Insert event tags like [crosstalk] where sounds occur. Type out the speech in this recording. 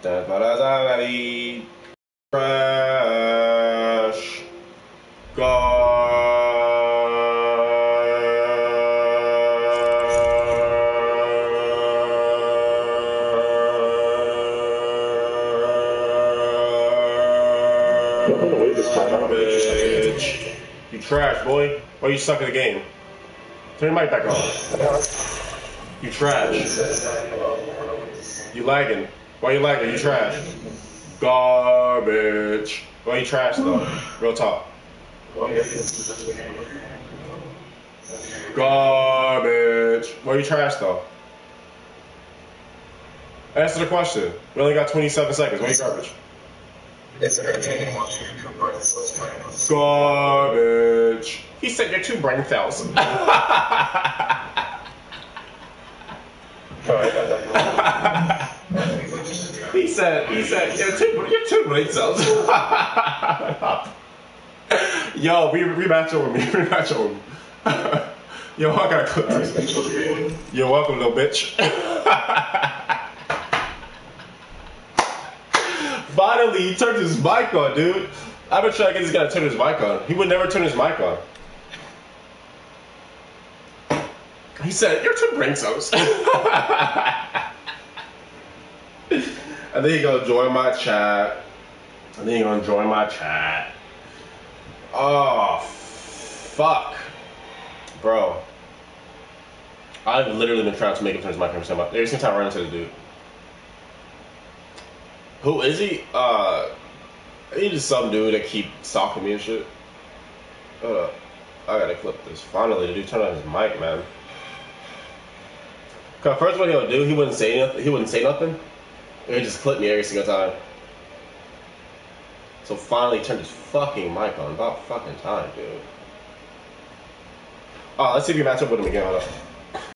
Dee. Trash. Garbage. You trash, boy. Why you suck at the game? Turn your mic back on. You trash. You lagging. Why you lagging? You trash. Garbage. Why you trash though? [sighs] Real talk. Garbage. Why you trash though? Answer the question. We only got 27 seconds. Why you garbage? It's entertaining watching your two brain cells playing on the Garbage. He said you're two brain cells. [laughs] he said, he said, you're two, you're two brain cells. [laughs] Yo, we rematch over me. [laughs] Rematch over me. [laughs] Yo, I gotta clip this. You're welcome, little bitch. Finally, he turned his mic on, dude. I've been trying to get this guy to turn his mic on. He would never turn his mic on. He said, You're two brain cells. And then he gonna join my chat. And then he gonna join my chat. Oh, fuck. Bro. I've literally been trying to make him turn his mic on so much. Every single time I run into the dude. Who is he? Uh, he just some dude that keep stalking me and shit. Hold up. I gotta clip this. Finally, the dude turned on his mic, man. Cause first what he'll do, he wouldn't say nothing. He wouldn't say nothing. Would just clip me every single time. So finally, turned his fucking mic on. About fucking time, dude. Oh, let's see if we match up with him again.